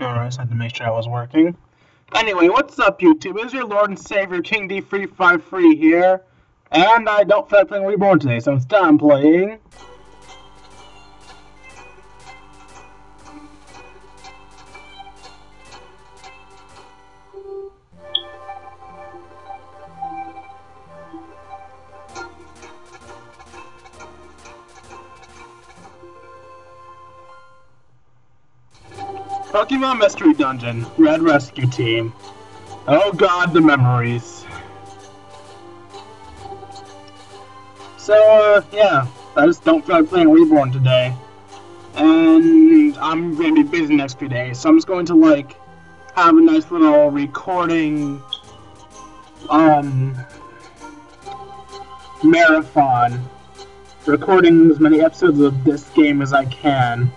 Alright, just had to make sure I was working. Anyway, what's up, YouTube? It's your Lord and Savior, King D Free Five Free here. And I don't feel like playing Reborn today, so instead I'm playing. Pokemon Mystery Dungeon, Red Rescue Team. Oh god, the memories. So, uh, yeah, I just don't feel like playing Reborn today. And I'm going to be busy next few days, so I'm just going to, like, have a nice little recording, um, marathon. Recording as many episodes of this game as I can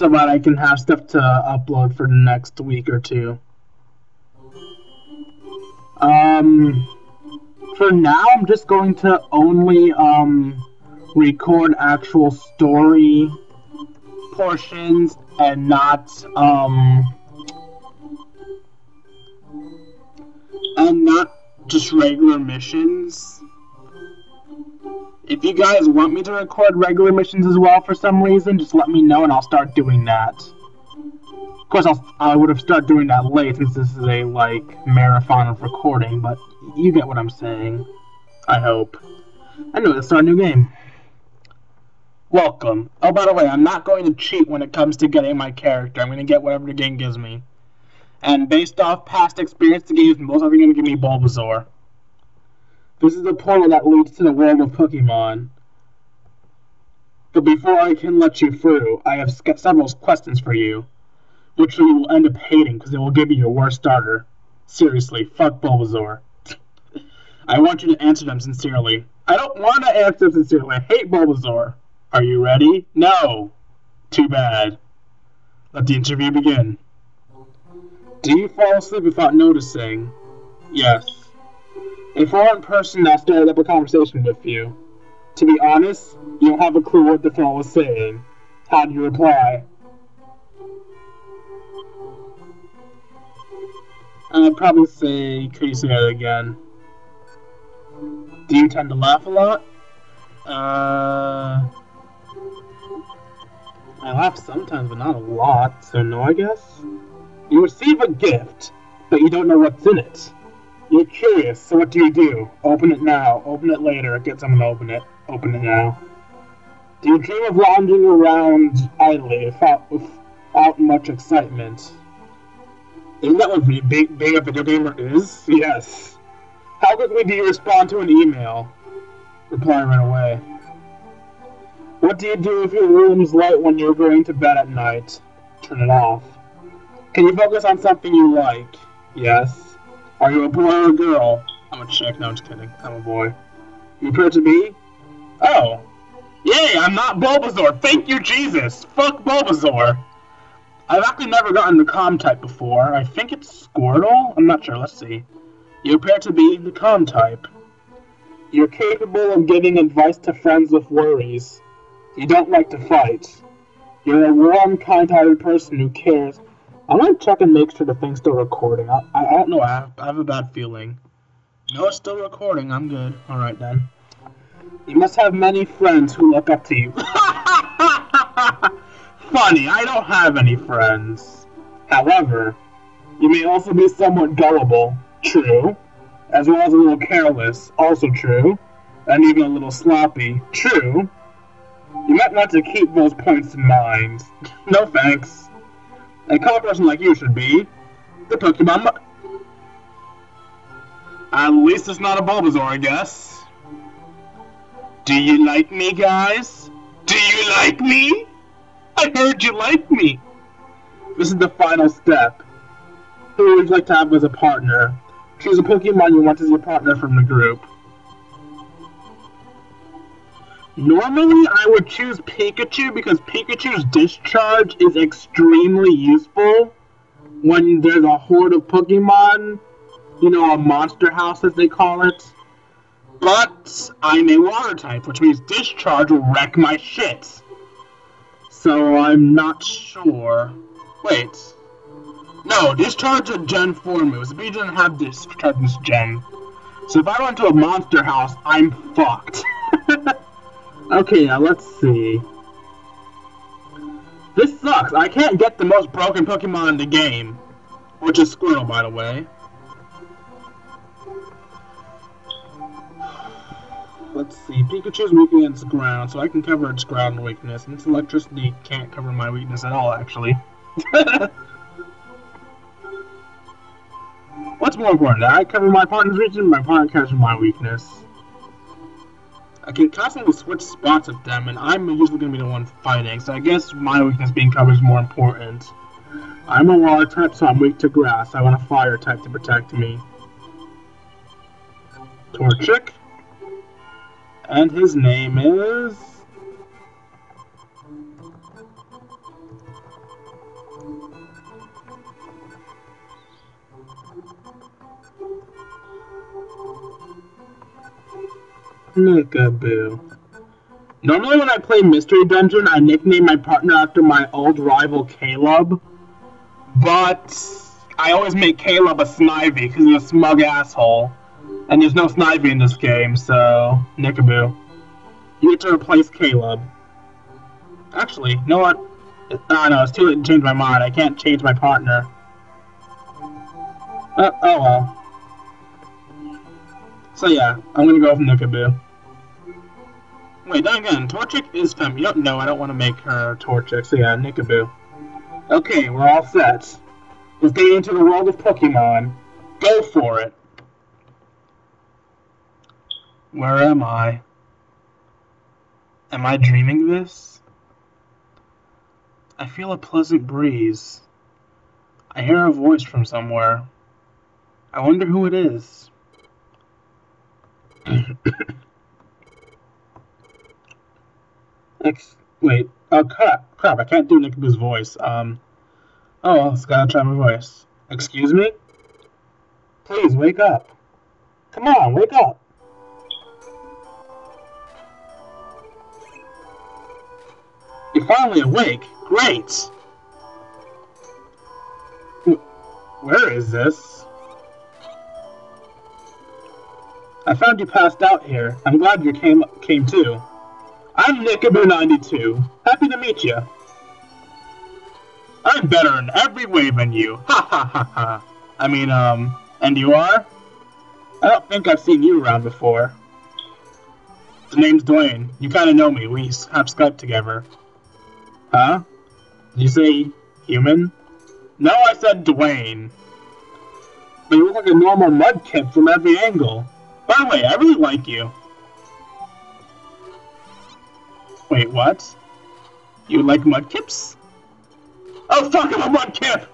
so that I can have stuff to upload for the next week or two. Um, for now, I'm just going to only um, record actual story portions and not um, and not just regular missions. If you guys want me to record regular missions as well for some reason, just let me know and I'll start doing that. Of course, I'll, I would have started doing that late since this is a, like, marathon of recording, but you get what I'm saying. I hope. Anyway, let's start a new game. Welcome. Oh, by the way, I'm not going to cheat when it comes to getting my character. I'm going to get whatever the game gives me. And based off past experience, the game is most likely going to give me Bulbasaur. This is the portal that leads to the world of Pokemon. But before I can let you through, I have several questions for you, which you will end up hating because it will give you your worst starter. Seriously, fuck Bulbasaur. I want you to answer them sincerely. I don't want to answer them sincerely. I hate Bulbasaur. Are you ready? No. Too bad. Let the interview begin. Do you fall asleep without noticing? Yes. A foreign person now started up a conversation with you. To be honest, you don't have a clue what the fellow was saying. How do you reply? I'd probably say, could you say that again? Do you tend to laugh a lot? Uh... I laugh sometimes, but not a lot, so no, I guess? You receive a gift, but you don't know what's in it. You're curious, so what do you do? Open it now. Open it later. Get someone to open it. Open it now. Do you dream of lounging around idly without, without much excitement? Isn't that what being, being a video gamer is? Yes. How quickly do you respond to an email? Reply right away. What do you do if your room's light when you're going to bed at night? Turn it off. Can you focus on something you like? Yes. Are you a boy or a girl? I'm a chick. No, I'm just kidding. I'm a boy. You appear to be? Oh. Yay, I'm not Bulbasaur. Thank you, Jesus. Fuck Bulbasaur. I've actually never gotten the calm type before. I think it's Squirtle? I'm not sure. Let's see. You appear to be the calm type. You're capable of giving advice to friends with worries. You don't like to fight. You're a warm, kind-hearted person who cares I want to check and make sure the thing's still recording. I, I, I don't know. I have, I have a bad feeling. No, it's still recording. I'm good. All right then. You must have many friends who look up to you. Funny, I don't have any friends. However, you may also be somewhat gullible. True. As well as a little careless. Also true. And even a little sloppy. True. You might want to keep those points in mind. no thanks. A color person like you should be the Pokemon. At least it's not a Bulbasaur, I guess. Do you like me, guys? Do you like me? I heard you like me. This is the final step. Who would you like to have as a partner? Choose a Pokemon you want as your partner from the group. Normally, I would choose Pikachu because Pikachu's discharge is extremely useful when there's a horde of Pokemon. You know, a monster house, as they call it. But I'm a water type, which means discharge will wreck my shit. So I'm not sure. Wait. No, discharge a gen 4 moves. If he doesn't have discharge this gen. So if I run to a monster house, I'm fucked. okay, now let's see. This sucks. I can't get the most broken Pokemon in the game. Which is Squirtle, by the way. Let's see. Pikachu's weak against ground, so I can cover its ground weakness. And its electricity can't cover my weakness at all, actually. What's more important? I cover my partner's weakness, my partner covers my weakness. I can constantly switch spots with them, and I'm usually going to be the one fighting, so I guess my weakness being covered is more important. I'm a water type, so I'm weak to grass. I want a fire type to protect me. Torchic. And his name is... Nickaboo. Normally when I play Mystery Dungeon, I nickname my partner after my old rival Caleb. But I always make Caleb a Snivy because he's a smug asshole. And there's no Snivy in this game, so Nickaboo. You get to replace Caleb. Actually, you know what? Ah, no, it's too late to change my mind. I can't change my partner. Uh, oh well. So yeah, I'm gonna go with Nickaboo. Wait, then again, Torchic is fem- know, no, I don't want to make her Torchic, so yeah, Nickaboo. Okay, we're all set. Let's get into the world of Pokemon. Go for it! Where am I? Am I dreaming this? I feel a pleasant breeze. I hear a voice from somewhere. I wonder who it is. Wait. Oh crap! Crap! I can't do Nickaboo's voice. Um. Oh, it's gotta try my voice. Excuse me. Please wake up. Come on, wake up. You're finally awake. Great. Where is this? I found you passed out here. I'm glad you came came too. I'm Nickaboo92. Happy to meet you. I'm better in every way than you. Ha ha ha ha. I mean, um, and you are? I don't think I've seen you around before. The name's Dwayne. You kinda know me. We have Skype together. Huh? Did you say human? No, I said Dwayne. But you look like a normal mudkip from every angle. By the way, I really like you. Wait, what? You like mudkips? Oh fuck, I'm a mudkip!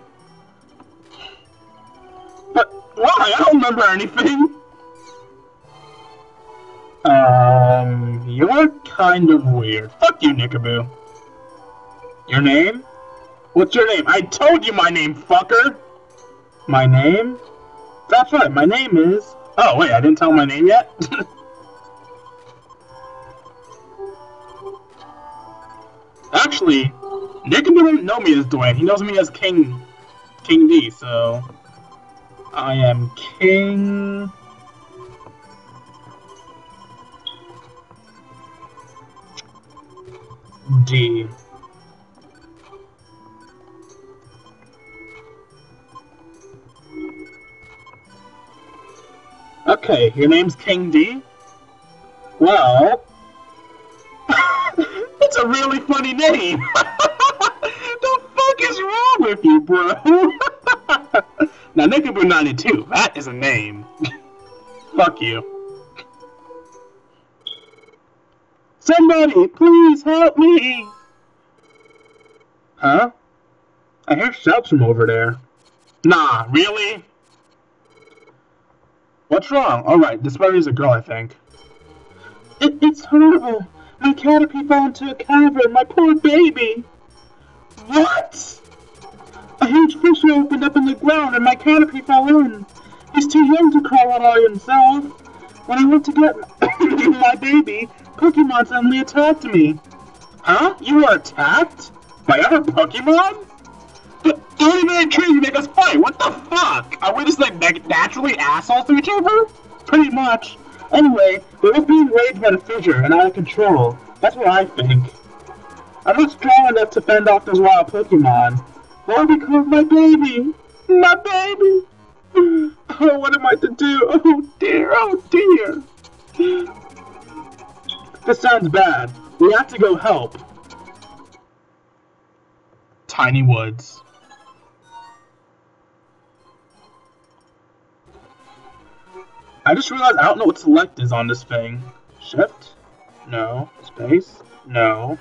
But why? I don't remember anything. Um, you're kind of weird. Fuck you, Nickaboo. Your name? What's your name? I told you my name, fucker! My name? That's right, my name is... Oh, wait, I didn't tell my name yet? Actually, Nick doesn't know me as Dwayne. He knows me as King... King D, so... I am King... D. Okay, your name's King D? Well... it's a really funny name! the fuck is wrong with you, bro? now, Nickaboo92, that is a name. fuck you. Somebody, please help me! Huh? I hear shouts from over there. Nah, really? What's wrong? Alright, this party is a girl, I think. It, it's horrible. My caterpie fell into a cavern. My poor baby. What? A huge fissure opened up in the ground and my caterpie fell in. He's too young to crawl out by himself. When I went to get my baby, Pokemon suddenly attacked me. Huh? You were attacked? By other Pokemon? 30 minute trees make us fight. What the fuck? Are we just like naturally assholes to each other? Pretty much. Anyway, they must being enraged by the fissure and out of control. That's what I think. I'm not strong enough to fend off those wild Pokemon. All because my baby. My baby. Oh, what am I to do? Oh dear, oh dear. This sounds bad. We have to go help. Tiny Woods. I just realized I don't know what select is on this thing. Shift? No. Space? No.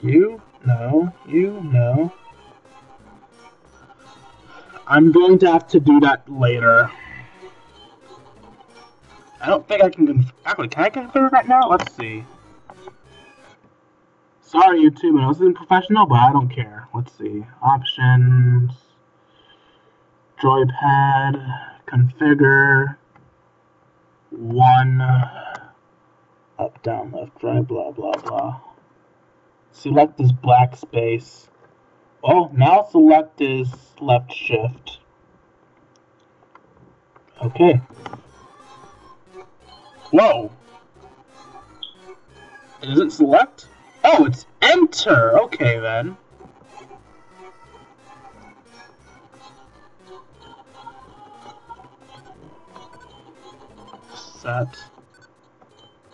You? No. You? No. I'm going to have to do that later. I don't think I can actually can I configure right now? Let's see. Sorry YouTube, I wasn't professional, but I don't care. Let's see. Options joypad configure one up, down, left, right, blah, blah, blah. Select this black space. Oh, now select is left shift. Okay. Whoa! It isn't select? Oh, it's enter! Okay then. Set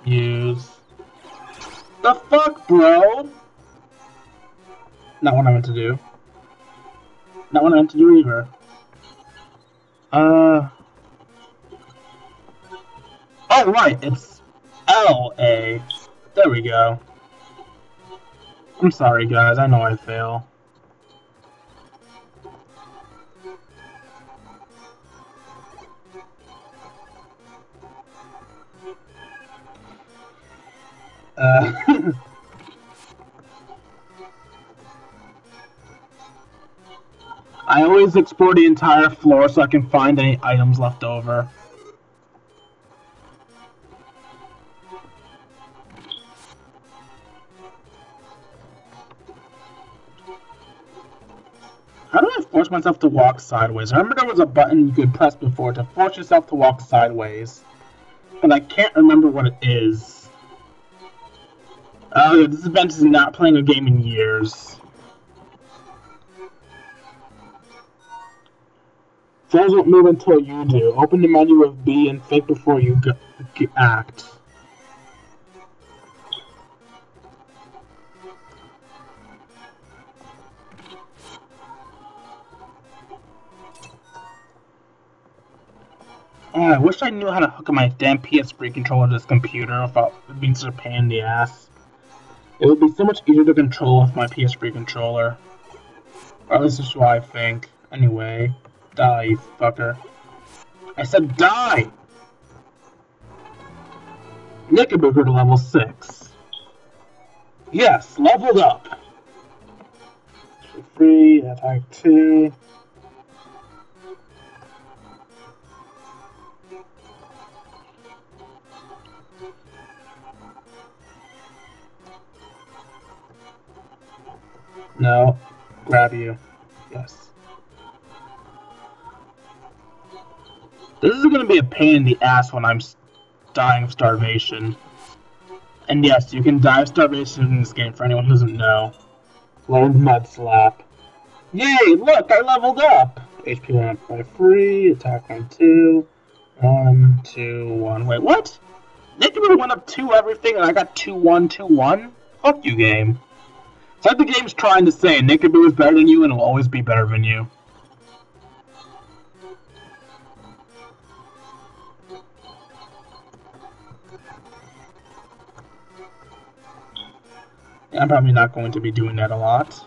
use the fuck bro? Not what I meant to do. Not what I meant to do either. Uh oh right it's L-A there we go. I'm sorry guys. I know I fail Uh, I always explore the entire floor so I can find any items left over. How do I force myself to walk sideways? I remember there was a button you could press before to force yourself to walk sideways. But I can't remember what it is. Oh, this event is not playing a game in years. Fans won't move until you do. Open the menu of B and think before you go, act. Oh, I wish I knew how to hook up my damn PS3 controller to this computer without being such a pain in the ass. It would be so much easier to control with my PS3 controller. Or at least that's what I think. Anyway, die, you fucker. I said die! Knickerbocker to level 6. Yes, leveled up! Free, attack 2. No. Grab you. Yes. This is gonna be a pain in the ass when I'm dying of starvation. And yes, you can die of starvation in this game for anyone who doesn't know. Learned Mud Slap. Yay, look, I leveled up! HP went up by 3, attack went 2. 1, 2, 1. Wait, what? Nickman went up 2 everything and I got 2, 1, 2, 1? Fuck you, game. It's like the game's trying to say Nickaboo is better than you and will always be better than you. I'm probably not going to be doing that a lot.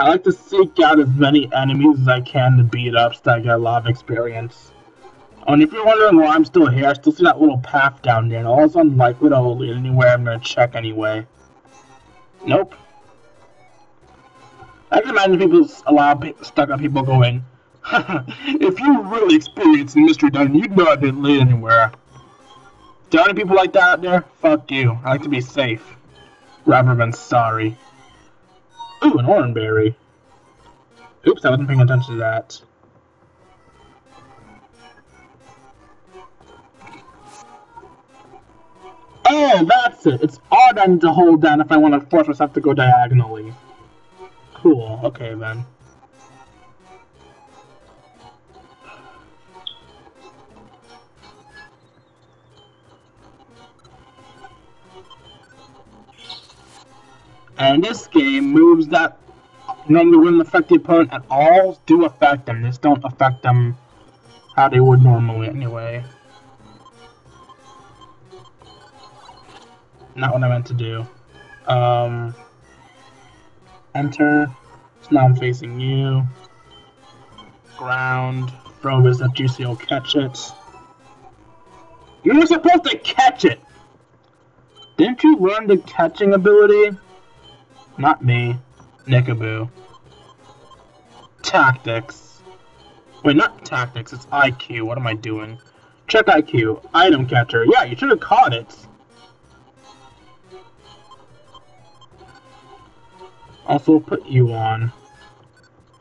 I like to seek out as many enemies as I can to beat up so I get a lot of experience. And if you're wondering why I'm still here, I still see that little path down there, and all it's unlikely to lead anywhere I'm gonna check anyway. Nope. I can imagine people, a lot of stuck up people going, if you really experienced Mystery Dungeon, you'd know I didn't lead anywhere. There any people like that out there? Fuck you. I like to be safe. Rather than sorry. Ooh, an Oran Berry. Oops, I wasn't paying attention to that. Oh, that's it. It's I need to hold down if I want to force myself to go diagonally. Cool. Okay, then. And this game, moves that normally wouldn't affect the opponent at all do affect them. Just don't affect them how they would normally anyway. Not what I meant to do. Um, enter. So now I'm facing you. Ground. Throw this at Juicy will catch it. You were supposed to catch it! Didn't you learn the catching ability? Not me. Nickaboo. Tactics. Wait, not tactics, it's IQ. What am I doing? Check IQ. Item catcher. Yeah, you should have caught it. Also put you on.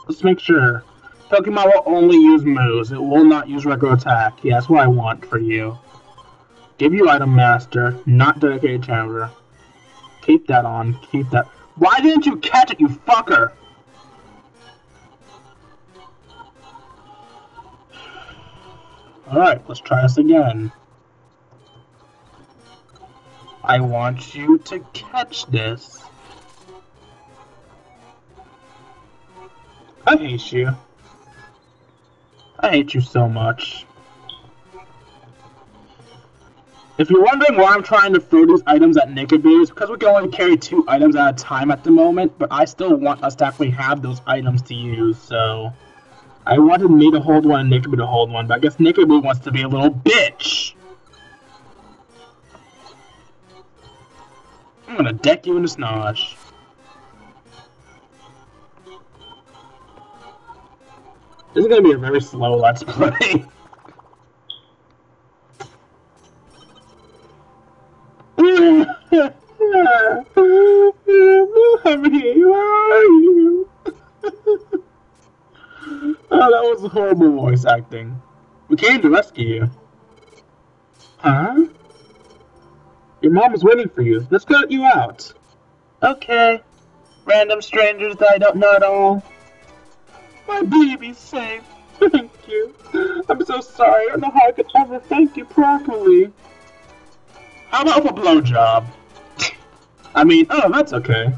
Let's make sure. Pokemon will only use moves. It will not use regular attack. Yeah, that's what I want for you. Give you Item Master, not Dedicated Chamber. Keep that on. Keep that. Why didn't you catch it, you fucker? Alright, let's try this again. I want you to catch this. I hate you. I hate you so much. If you're wondering why I'm trying to throw these items at Nickaboo, it's because we can only carry two items at a time at the moment, but I still want us to actually have those items to use, so... I wanted me to hold one and Nickaboo to hold one, but I guess Nickaboo wants to be a little bitch! I'm gonna deck you in the snosh. This is gonna be a very slow Let's Play. Where are you? oh, that was horrible voice acting. We came to rescue you. Huh? Your mom is waiting for you. Let's get you out. Okay. Random strangers that I don't know at all. My baby's safe. Thank you. I'm so sorry. I don't know how I could ever thank you properly. How about a blowjob? I mean, oh, that's okay.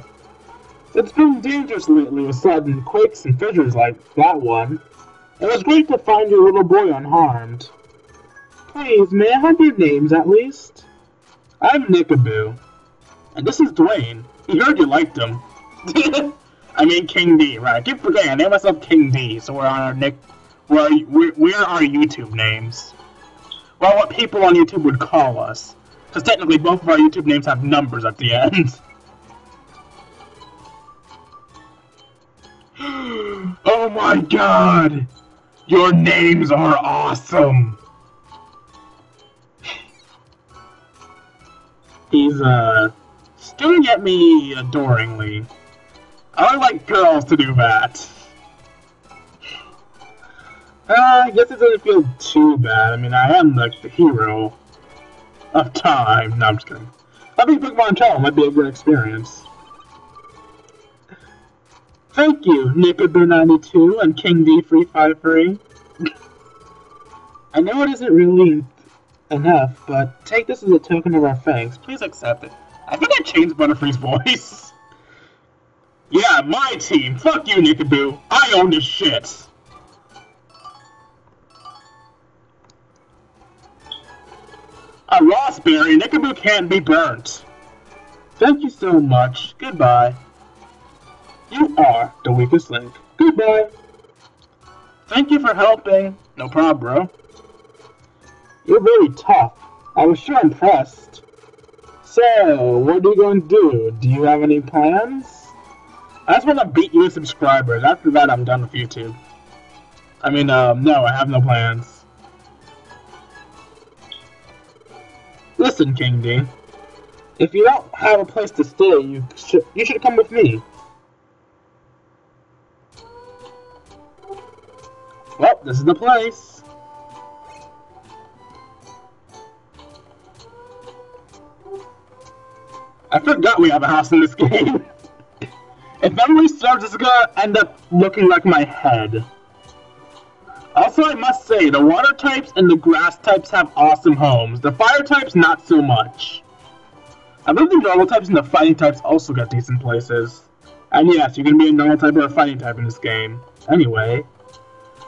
It's been dangerous lately with sudden quakes and fissures like that one. It was great to find your little boy unharmed. Please, may I have your names at least? I'm Nickaboo. And this is Dwayne. He heard you liked him. I mean King D, right? I keep forgetting. I named myself King D, so we're on our Nick. We're, we're, we're our YouTube names. Well, what people on YouTube would call us. Because technically both of our YouTube names have numbers at the end. oh my god! Your names are awesome! He's, uh, staring at me adoringly. I like girls to do that. Uh, I guess it doesn't feel too bad. I mean, I am like the hero of time. No, I'm just kidding. I think Pokemon Channel might be a good experience. Thank you, Nickaboo92 and King D353. I know it isn't really enough, but take this as a token of our thanks. Please accept it. I think I changed Butterfree's voice. Yeah, my team. Fuck you, Nickaboo. I own this shit. A Rawst Berry, Nickaboo can't be burnt. Thank you so much. Goodbye. You are the weakest link. Goodbye. Thank you for helping. No problem, bro. You're very tough. I was sure impressed. So, what are you going to do? Do you have any plans? I just want to beat you with subscribers. After that, I'm done with YouTube. I mean, um, no, I have no plans. Listen, King D. If you don't have a place to stay, you should you should come with me. Well, this is the place. I forgot we have a house in this game. If memory serves, is gonna end up looking like my head. Also, I must say, the water types and the grass types have awesome homes. The fire types, not so much. I believe the normal types and the fighting types also got decent places. And yes, you can be a normal type or a fighting type in this game. Anyway,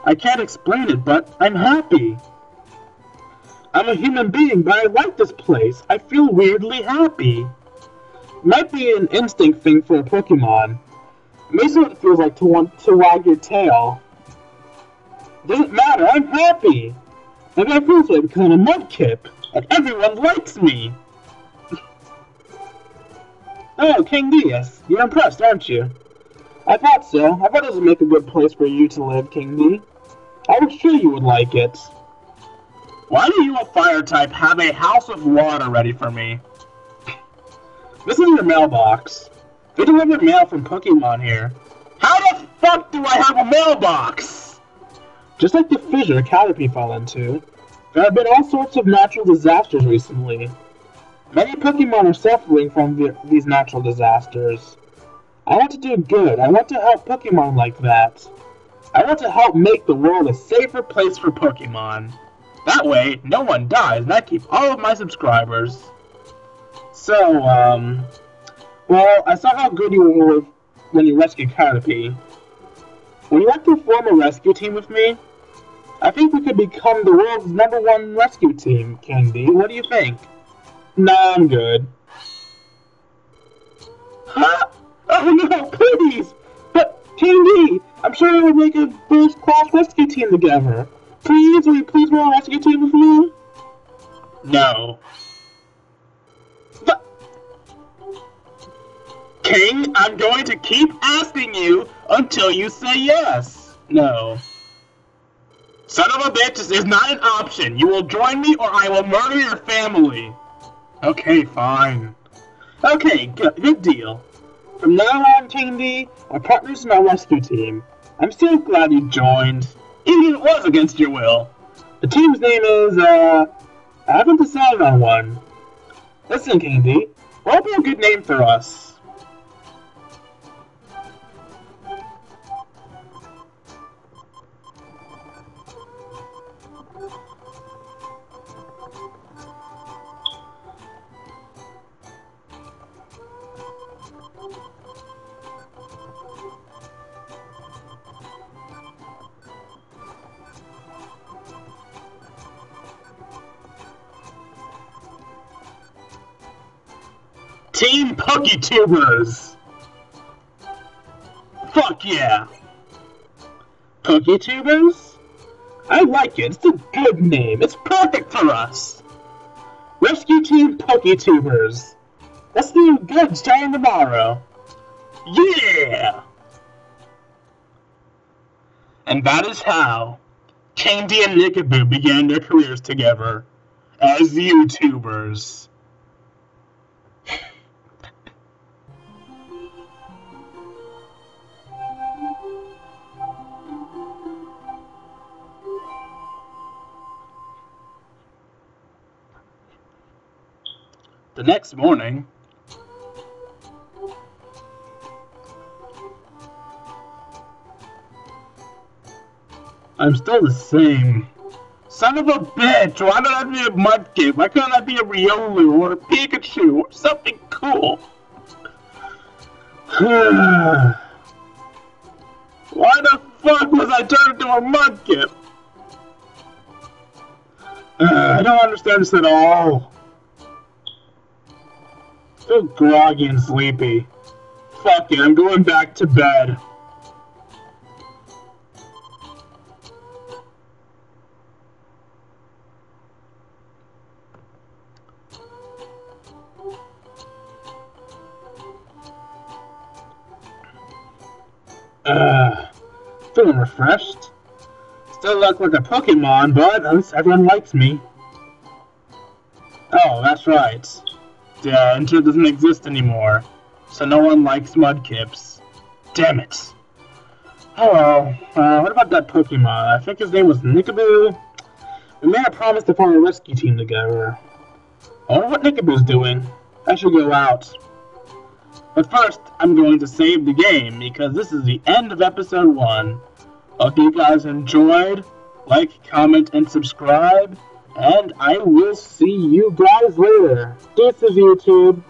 I can't explain it, but I'm happy. I'm a human being, but I like this place. I feel weirdly happy. Might be an instinct thing for a Pokemon. What it feels like to want to wag your tail. Doesn't matter, I'm happy! Maybe I feel like becoming a Mudkip, and everyone likes me! oh, King Diaz, you're impressed, aren't you? I thought so. I thought it would make a good place for you to live, King D. I was sure you would like it. Why do you, a fire type, have a house of water ready for me? This is your mailbox. They deliver mail from Pokemon here. How the fuck do I have a mailbox? Just like the fissure Caterpie fell into, there have been all sorts of natural disasters recently. Many Pokemon are suffering from the, these natural disasters. I want to do good. I want to help Pokemon like that. I want to help make the world a safer place for Pokemon. That way, no one dies, and I keep all of my subscribers. So, um... Well, I saw how good you were when you rescued Caterpie. Would you like to form a rescue team with me? I think we could become the world's number one rescue team, Candy. What do you think? Nah, I'm good. Huh? Oh no, please! But, Candy, I'm sure we'll make a first class rescue team together. Please, will you please want a rescue team with me? No. King, I'm going to keep asking you until you say yes. No. Son of a bitch, this is not an option. You will join me or I will murder your family. Okay, fine. Okay, good, good deal. From now on, King our partners in our rescue team. I'm so glad you joined, even if it was against your will. The team's name is, uh, I haven't decided on one. Listen, D, what would be a good name for us? Team PokeTubers! Fuck yeah! PokeTubers? I like it. It's a good name. It's perfect for us. Rescue Team PokeTubers. Let's do good starting tomorrow. Yeah! And that is how Candy and Nickaboo began their careers together as YouTubers. The next morning, I'm still the same. Son of a bitch! Why don't I be a Mudkip? Why couldn't I be a Riolu or a Pikachu or something cool? Why the fuck was I turned into a Mudkip? Uh, I don't understand this at all. Feel groggy and sleepy. Fuck it, I'm going back to bed. Uh, feeling refreshed. Still look like a Pokemon, but at least everyone likes me. Oh, that's right. Uh, internet doesn't exist anymore, so no one likes Mudkips. Damn it. Oh well, uh, what about that Pokemon? I think his name was Nickaboo. We made a promise to form a rescue team together. I wonder what Nickaboo's doing. I should go out. But first, I'm going to save the game because this is the end of episode 1. Hope you guys enjoyed. Like, comment, and subscribe. And I will see you guys later. This is YouTube.